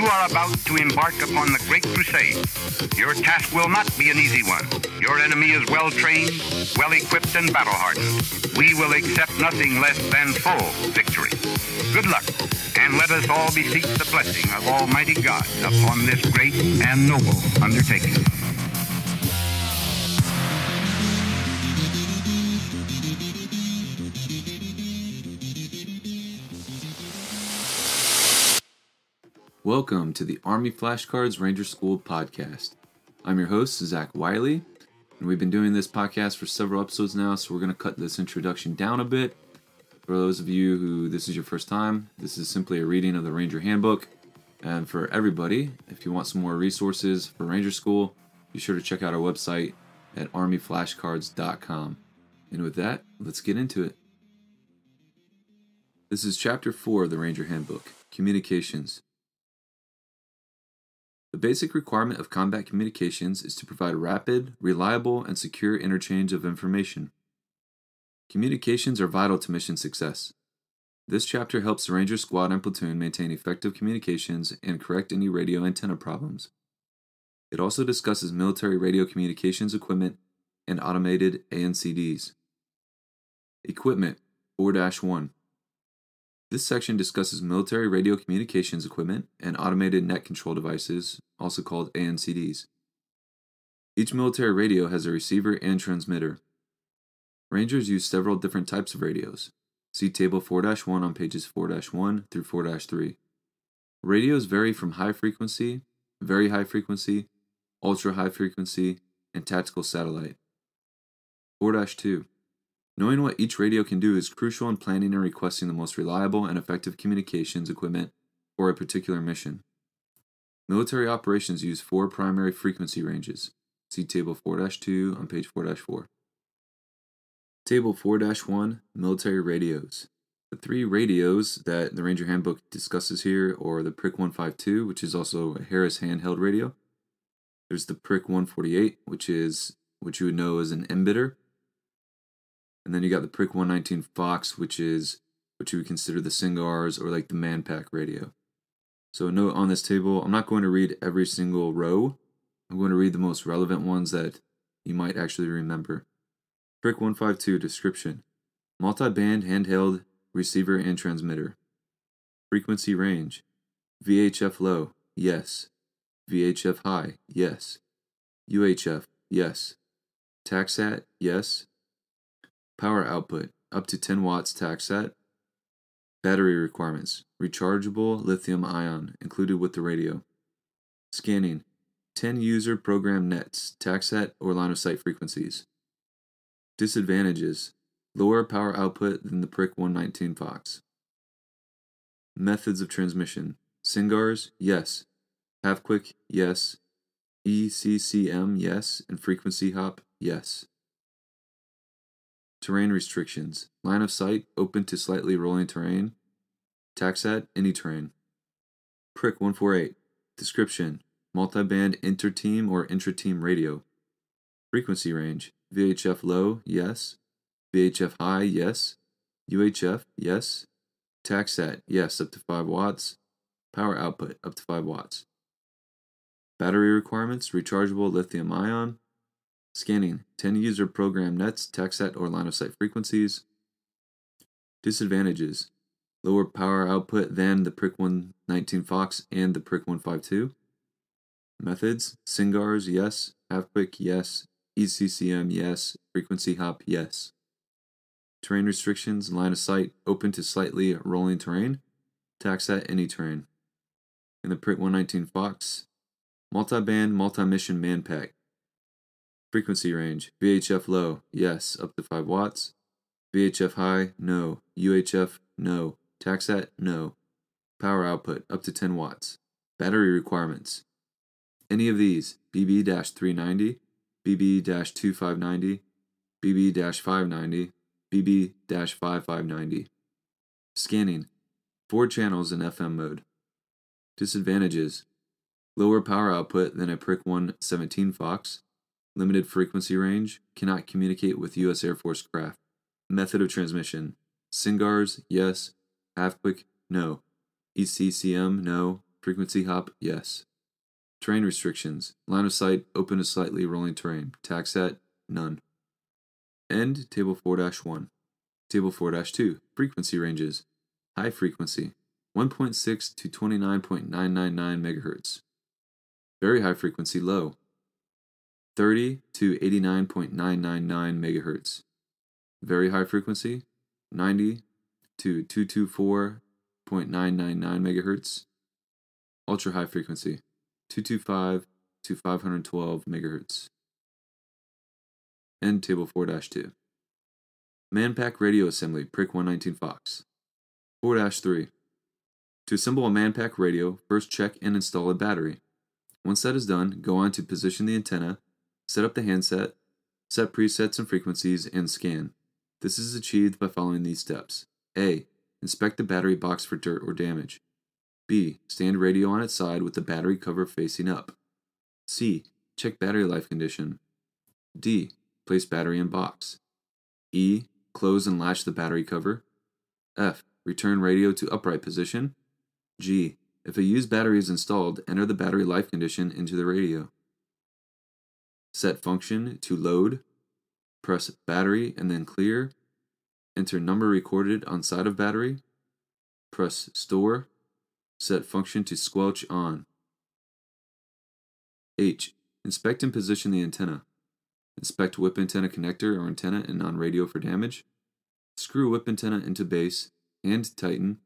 You are about to embark upon the great crusade. Your task will not be an easy one. Your enemy is well trained, well equipped, and battle hardened. We will accept nothing less than full victory. Good luck, and let us all beseech the blessing of Almighty God upon this great and noble undertaking. Welcome to the Army Flashcards Ranger School podcast. I'm your host, Zach Wiley, and we've been doing this podcast for several episodes now, so we're going to cut this introduction down a bit. For those of you who this is your first time, this is simply a reading of the Ranger Handbook. And for everybody, if you want some more resources for Ranger School, be sure to check out our website at armyflashcards.com. And with that, let's get into it. This is Chapter 4 of the Ranger Handbook Communications. The basic requirement of combat communications is to provide rapid, reliable, and secure interchange of information. Communications are vital to mission success. This chapter helps the Ranger Squad and Platoon maintain effective communications and correct any radio antenna problems. It also discusses military radio communications equipment and automated ANCDs. Equipment 4 1 this section discusses military radio communications equipment and automated net control devices, also called ANCDs. Each military radio has a receiver and transmitter. Rangers use several different types of radios. See Table 4 1 on pages 4 1 through 4 3. Radios vary from high frequency, very high frequency, ultra high frequency, and tactical satellite. 4 2. Knowing what each radio can do is crucial in planning and requesting the most reliable and effective communications equipment for a particular mission. Military operations use four primary frequency ranges. See Table 4 2 on page 4 4. Table 4 1 Military Radios. The three radios that the Ranger Handbook discusses here are the PRC 152, which is also a Harris handheld radio. There's the PRC 148, which is what you would know as an MBITR, and then you got the PRC 119 Fox, which is what you would consider the SINCGARS or like the Manpack radio. So note on this table, I'm not going to read every single row. I'm going to read the most relevant ones that you might actually remember. PRC 152 description multi-band handheld receiver and transmitter. Frequency range VHF low, yes. VHF high, yes. UHF, yes. TACSAT, yes. Power output up to 10 watts TACSAT. Battery requirements rechargeable lithium ion included with the radio. Scanning 10 user program nets, TACSAT, or line of sight frequencies. Disadvantages lower power output than the PRC 119 Fox. Methods of transmission SINCGARS, yes. Have Quick, yes. ECCM, yes. And frequency hop, yes. Terrain restrictions. Line of sight, open to slightly rolling terrain. TACSAT, any terrain. PRC 148. Description. Multiband inter-team or intra-team radio. Frequency range. VHF low, yes. VHF high, yes. UHF, yes. TACSAT, yes, up to 5 watts. Power output, up to 5 watts. Battery requirements, rechargeable lithium ion, Scanning 10 user program nets, TACSAT, or line of sight frequencies. Disadvantages lower power output than the PRC 119 Fox and the PRC 152. Methods SINCGARS, yes. Quick, yes. ECCM, yes. Frequency hop, yes. Terrain restrictions, line of sight, open to slightly rolling terrain. TACSAT, any terrain. In the PRIC 119 Fox, multi-band, multi-mission Manpack. Frequency range VHF low, yes, up to 5 watts. VHF high, no. UHF, no. TACSAT, no. Power output, up to 10 watts. Battery requirements. Any of these BB 390, BB 2590, BB 590, BB 5590. Scanning. Four channels in FM mode. Disadvantages lower power output than a PRC 117 Fox, limited frequency range, cannot communicate with U.S. Air Force craft. Method of transmission SINCGARS, yes. Have Quick, no. ECCM, no. frequency hop, yes. Terrain restrictions, line of sight, open to slightly rolling terrain, TACSAT, none. End Table 4 1. Table 4 2, frequency ranges, high frequency, 1.6 to 29.999 MHz. Very high frequency, low, 30 to 89.999 MHz. Very high frequency, 90 to 224 0.999 megahertz. Ultra high frequency, 225 to 512 megahertz. End table 4-2. Manpack radio assembly, PRIC 119 Fox. 4-3. To assemble a Manpack radio, first check and install a battery. Once that is done, go on to position the antenna, set up the handset, set presets and frequencies, and scan. This is achieved by following these steps. A. Inspect the battery box for dirt or damage. B. Stand radio on its side with the battery cover facing up. C. Check battery life condition. D. Place battery in box. E. Close and latch the battery cover. F. Return radio to upright position. G. If a used battery is installed, enter the battery life condition into the radio. Set function to load. Press battery and then clear Enter number recorded on side of battery. Press store. Set function to squelch on. H. Inspect and position the antenna. Inspect whip antenna connector or antenna and non-radio for damage. Screw whip antenna into base. and tighten.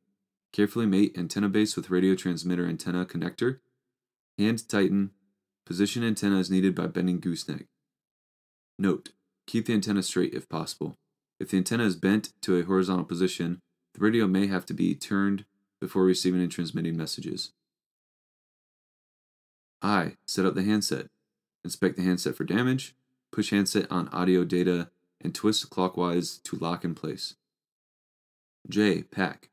Carefully mate antenna base with radio transmitter antenna connector. Hand tighten. Position antenna as needed by bending gooseneck. Note: Keep the antenna straight if possible. If the antenna is bent to a horizontal position, the radio may have to be turned before receiving and transmitting messages. I. Set up the handset. Inspect the handset for damage. Push handset on audio data and twist clockwise to lock in place. J. Pack.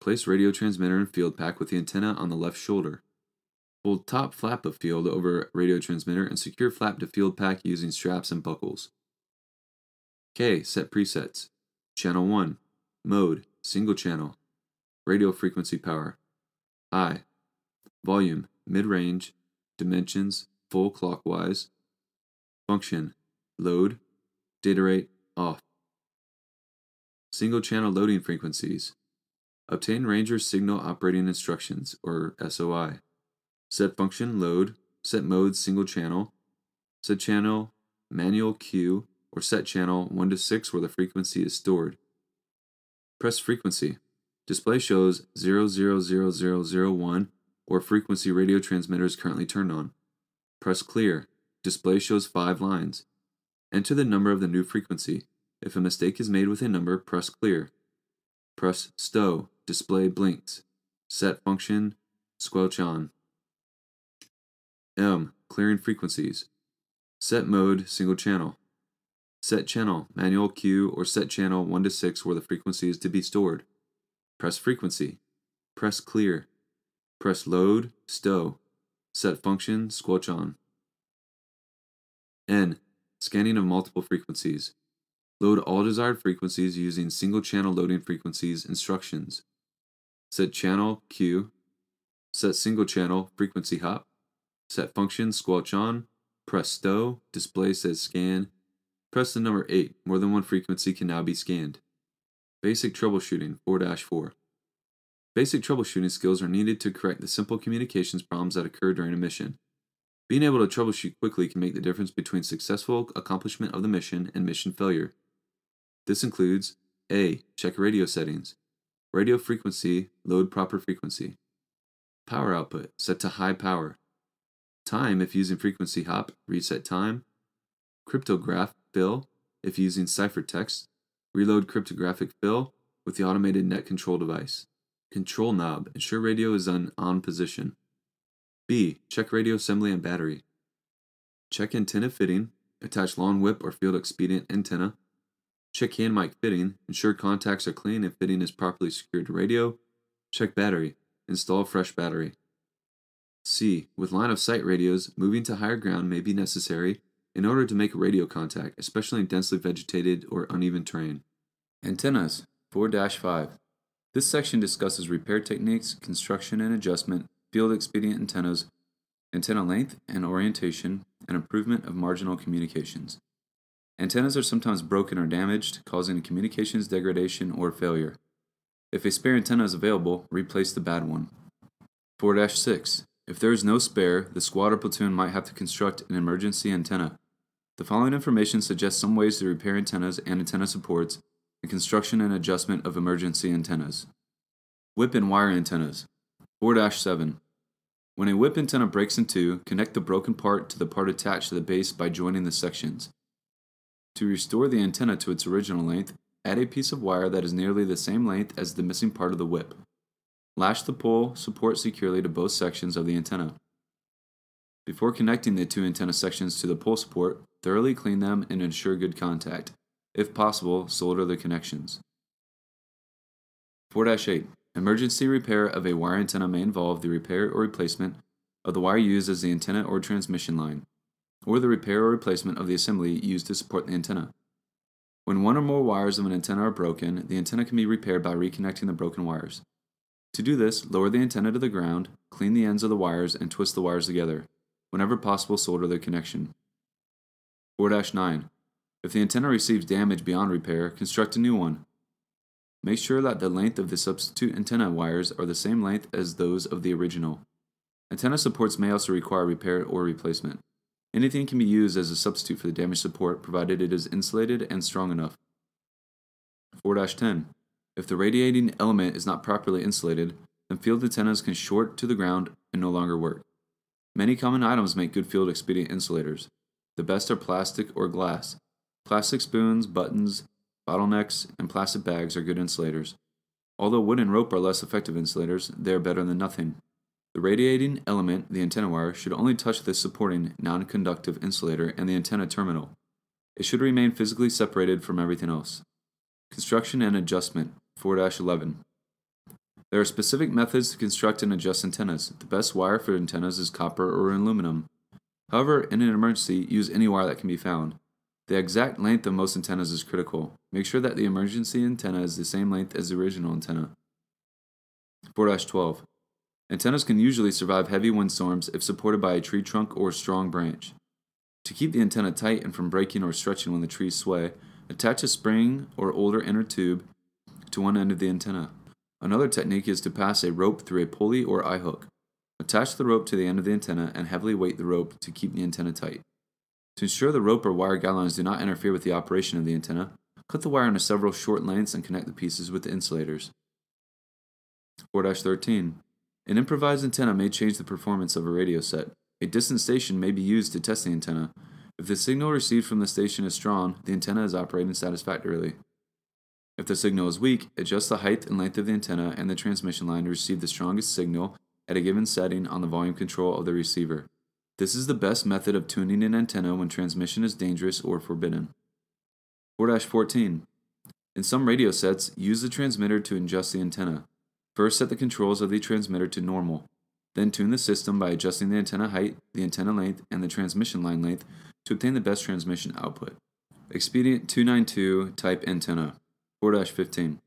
Place radio transmitter and field pack with the antenna on the left shoulder. Hold top flap of field over radio transmitter and secure flap to field pack using straps and buckles. K. Set presets. Channel 1. Mode. Single channel. Radio frequency power. I. Volume. Mid-range. Dimensions. Full clockwise. Function. Load. Data rate. Off. Single channel loading frequencies. Obtain Ranger Signal Operating Instructions, or SOI. Set function load, set mode single channel, set channel manual Q, or set channel 1 to 6 where the frequency is stored. Press frequency. Display shows 000001 or frequency radio transmitter is currently turned on. Press clear. Display shows 5 lines. Enter the number of the new frequency. If a mistake is made with a number, press clear. Press stow. Display blinks. Set function squelch on. M. Clearing frequencies. Set mode single channel. Set channel, manual Q, or set channel 1 to 6 where the frequency is to be stored. Press frequency. Press clear. Press load, stow. Set function, squelch on. N. Scanning of multiple frequencies. Load all desired frequencies using single channel loading frequencies instructions. Set channel Q. Set single channel frequency hop. Set function squelch on. Press stow. Display says scan. Press the number 8. More than one frequency can now be scanned. Basic Troubleshooting 4-4 Basic troubleshooting skills are needed to correct the simple communications problems that occur during a mission. Being able to troubleshoot quickly can make the difference between successful accomplishment of the mission and mission failure. This includes A. Check radio settings. Radio frequency, load proper frequency. Power output, set to high power. Time, if using frequency hop, reset time. Cryptograph, fill if using ciphertext, reload cryptographic fill with the automated net control device. Control knob, ensure radio is on on position. B. Check radio assembly and battery. Check antenna fitting, attach long whip or field expedient antenna. Check hand mic fitting, ensure contacts are clean and fitting is properly secured to radio. Check battery, install fresh battery. C. With line of sight radios, moving to higher ground may be necessary in order to make radio contact, especially in densely vegetated or uneven terrain. Antennas 4 5. This section discusses repair techniques, construction and adjustment, field expedient antennas, antenna length and orientation, and improvement of marginal communications. Antennas are sometimes broken or damaged, causing communications degradation or failure. If a spare antenna is available, replace the bad one. 4 6. If there is no spare, the squad or platoon might have to construct an emergency antenna. The following information suggests some ways to repair antennas and antenna supports, and construction and adjustment of emergency antennas. Whip and wire antennas. 4 7. When a whip antenna breaks in two, connect the broken part to the part attached to the base by joining the sections. To restore the antenna to its original length, add a piece of wire that is nearly the same length as the missing part of the whip. Lash the pole support securely to both sections of the antenna. Before connecting the two antenna sections to the pole support, thoroughly clean them and ensure good contact. If possible, solder the connections. 4 8. Emergency repair of a wire antenna may involve the repair or replacement of the wire used as the antenna or transmission line, or the repair or replacement of the assembly used to support the antenna. When one or more wires of an antenna are broken, the antenna can be repaired by reconnecting the broken wires. To do this, lower the antenna to the ground, clean the ends of the wires, and twist the wires together. Whenever possible, solder the connection. 4 9. If the antenna receives damage beyond repair, construct a new one. Make sure that the length of the substitute antenna wires are the same length as those of the original. Antenna supports may also require repair or replacement. Anything can be used as a substitute for the damaged support provided it is insulated and strong enough. 4 10. If the radiating element is not properly insulated, then field antennas can short to the ground and no longer work. Many common items make good field expedient insulators. The best are plastic or glass. Plastic spoons, buttons, bottlenecks, and plastic bags are good insulators. Although wood and rope are less effective insulators, they are better than nothing. The radiating element, the antenna wire, should only touch the supporting non conductive insulator and the antenna terminal. It should remain physically separated from everything else. Construction and adjustment 4 11. There are specific methods to construct and adjust antennas. The best wire for antennas is copper or aluminum. However, in an emergency, use any wire that can be found. The exact length of most antennas is critical. Make sure that the emergency antenna is the same length as the original antenna. 4 12. Antennas can usually survive heavy windstorms if supported by a tree trunk or strong branch. To keep the antenna tight and from breaking or stretching when the trees sway, attach a spring or older inner tube to one end of the antenna. Another technique is to pass a rope through a pulley or eye hook. Attach the rope to the end of the antenna and heavily weight the rope to keep the antenna tight. To ensure the rope or wire guidelines do not interfere with the operation of the antenna, cut the wire into several short lengths and connect the pieces with the insulators. 4 13. An improvised antenna may change the performance of a radio set. A distant station may be used to test the antenna. If the signal received from the station is strong, the antenna is operating satisfactorily. If the signal is weak, adjust the height and length of the antenna and the transmission line to receive the strongest signal at a given setting on the volume control of the receiver. This is the best method of tuning an antenna when transmission is dangerous or forbidden. 4 14. In some radio sets, use the transmitter to adjust the antenna. First, set the controls of the transmitter to normal. Then, tune the system by adjusting the antenna height, the antenna length, and the transmission line length to obtain the best transmission output. Expedient 292 type antenna. 4 15.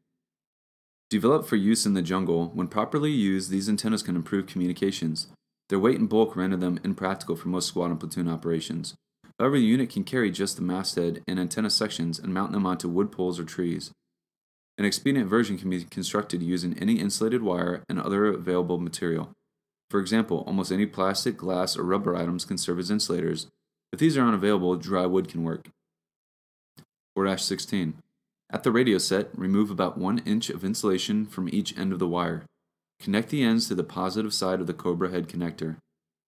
Developed for use in the jungle, when properly used, these antennas can improve communications. Their weight and bulk render them impractical for most squad and platoon operations. However, the unit can carry just the masthead and antenna sections and mount them onto wood poles or trees. An expedient version can be constructed using any insulated wire and other available material. For example, almost any plastic, glass, or rubber items can serve as insulators. If these are unavailable, dry wood can work. 4 16. At the radio set, remove about 1 inch of insulation from each end of the wire. Connect the ends to the positive side of the Cobra head connector.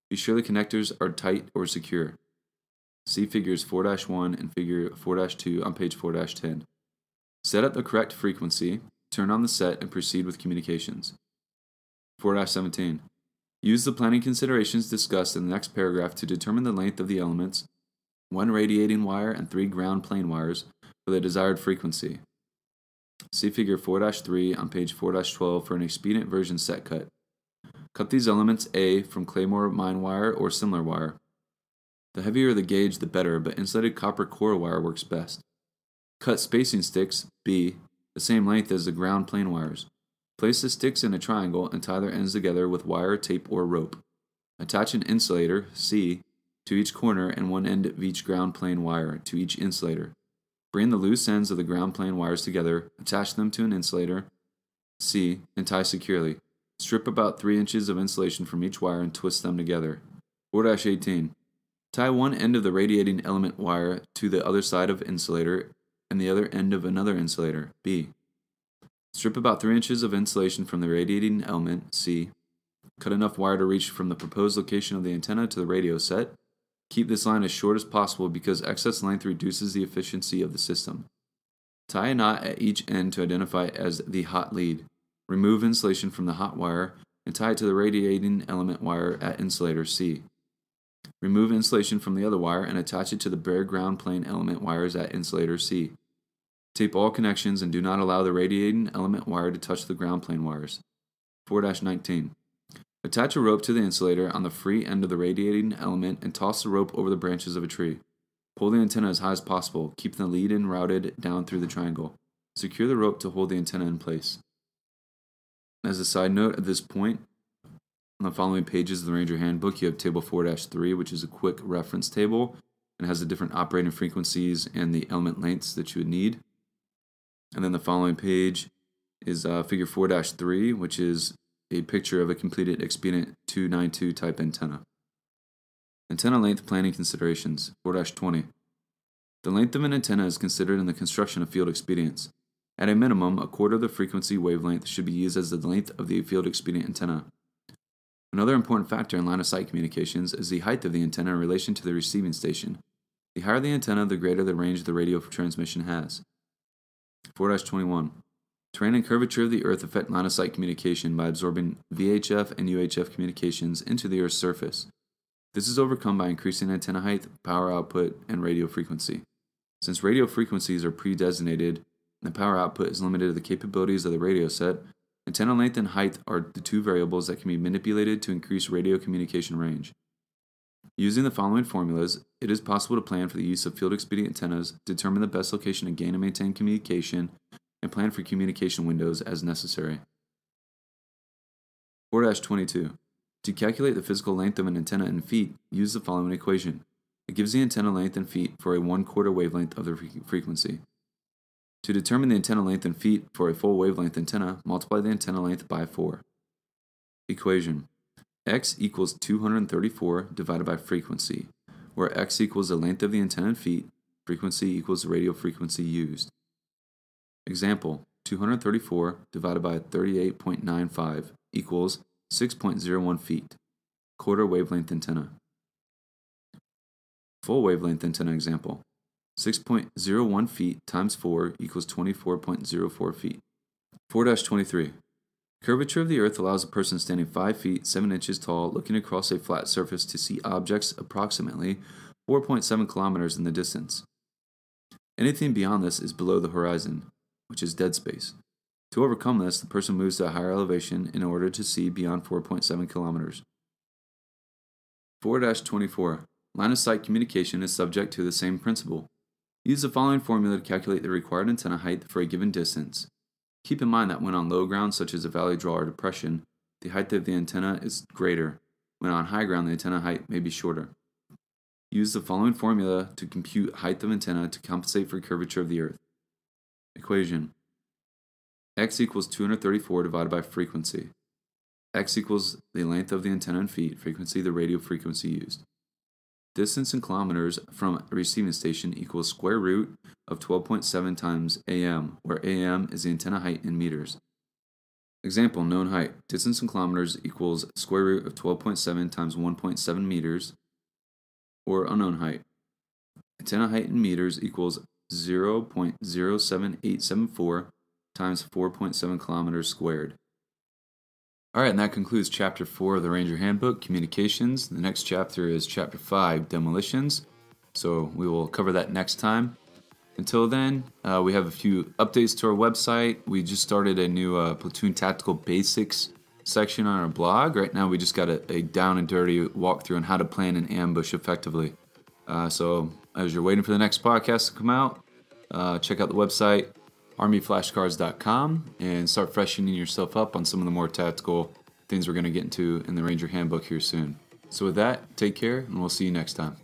Be sure the connectors are tight or secure. See figures 4 1 and figure 4 2 on page 4 10. Set up the correct frequency, turn on the set, and proceed with communications. 4 17. Use the planning considerations discussed in the next paragraph to determine the length of the elements, one radiating wire and three ground plane wires, for the desired frequency. See figure 4-3 on page 4-12 for an expedient version set cut. Cut these elements A from Claymore mine wire or similar wire. The heavier the gauge, the better, but insulated copper core wire works best. Cut spacing sticks B the same length as the ground plane wires. Place the sticks in a triangle and tie their ends together with wire, tape, or rope. Attach an insulator, C, to each corner and one end of each ground plane wire to each insulator. Bring the loose ends of the ground plane wires together, attach them to an insulator, C, and tie securely. Strip about 3 inches of insulation from each wire and twist them together. 4 18. Tie one end of the radiating element wire to the other side of insulator and the other end of another insulator, B. Strip about 3 inches of insulation from the radiating element, C. Cut enough wire to reach from the proposed location of the antenna to the radio set. Keep this line as short as possible because excess length reduces the efficiency of the system. Tie a knot at each end to identify as the hot lead. Remove insulation from the hot wire and tie it to the radiating element wire at insulator C. Remove insulation from the other wire and attach it to the bare ground plane element wires at insulator C. Tape all connections and do not allow the radiating element wire to touch the ground plane wires. 4 19. Attach a rope to the insulator on the free end of the radiating element and toss the rope over the branches of a tree. Pull the antenna as high as possible, keep the lead in routed down through the triangle. Secure the rope to hold the antenna in place. As a side note, at this point, on the following pages of the Ranger Handbook, you have Table 4 3, which is a quick reference table and has the different operating frequencies and the element lengths that you would need. And then the following page is uh, Figure 4 3, which is a picture of a completed Expedient 292 type antenna. Antenna length planning considerations 4 20. The length of an antenna is considered in the construction of field expedients. At a minimum, a quarter of the frequency wavelength should be used as the length of the field expedient antenna. Another important factor in line of sight communications is the height of the antenna in relation to the receiving station. The higher the antenna, the greater the range the radio transmission has. 4 21. Terrain and curvature of the Earth affect line of sight communication by absorbing VHF and UHF communications into the Earth's surface. This is overcome by increasing antenna height, power output, and radio frequency. Since radio frequencies are pre designated and the power output is limited to the capabilities of the radio set, Antenna length and height are the two variables that can be manipulated to increase radio communication range. Using the following formulas, it is possible to plan for the use of field expedient antennas, determine the best location to gain and maintain communication, and plan for communication windows as necessary. 4 22. To calculate the physical length of an antenna in feet, use the following equation. It gives the antenna length in feet for a one quarter wavelength of the frequency. To determine the antenna length in feet for a full wavelength antenna, multiply the antenna length by 4. Equation x equals 234 divided by frequency, where x equals the length of the antenna in feet, frequency equals the radio frequency used. Example 234 divided by 38.95 equals 6.01 feet, quarter wavelength antenna. Full wavelength antenna example 6.01 feet times 4 equals 24.04 feet. 4-23. Curvature of the Earth allows a person standing 5 feet 7 inches tall looking across a flat surface to see objects approximately 4.7 kilometers in the distance. Anything beyond this is below the horizon, which is dead space. To overcome this, the person moves to a higher elevation in order to see beyond 4.7 kilometers. 4 24. Line of sight communication is subject to the same principle. Use the following formula to calculate the required antenna height for a given distance. Keep in mind that when on low ground, such as a valley draw or depression, the height of the antenna is greater. When on high ground, the antenna height may be shorter. Use the following formula to compute height of antenna to compensate for curvature of the Earth. Equation x equals 234 divided by frequency. x equals the length of the antenna in feet, frequency the radio frequency used. Distance in kilometers from receiving station equals square root of 12.7 times AM, where AM is the antenna height in meters. Example, known height. Distance in kilometers equals square root of 12.7 times 1.7 meters, or unknown height. Antenna height in meters equals 0.07874 times 4.7 kilometers squared. All right, and that concludes chapter four of the Ranger Handbook, Communications. The next chapter is chapter five, Demolitions. So we will cover that next time. Until then, uh, we have a few updates to our website. We just started a new uh, Platoon Tactical Basics section on our blog. Right now, we just got a, a down and dirty walkthrough on how to plan an ambush effectively. Uh, so, as you're waiting for the next podcast to come out, uh, check out the website, armyflashcards.com and start freshening yourself up on some of the more tactical things we're going to get into in the Ranger Handbook here soon. So, with that, take care, and we'll see you next time.